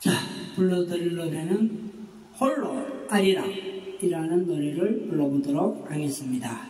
자, 불러드릴 노래는 홀로 아리랑이라는 노래를 불러보도록 하겠습니다.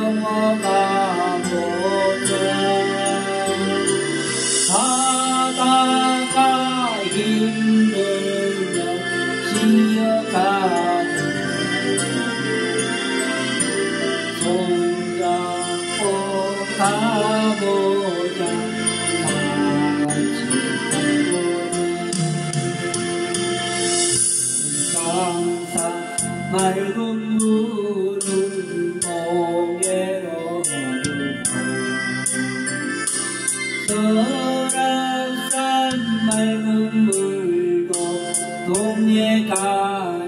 Mama. cùng nhé ca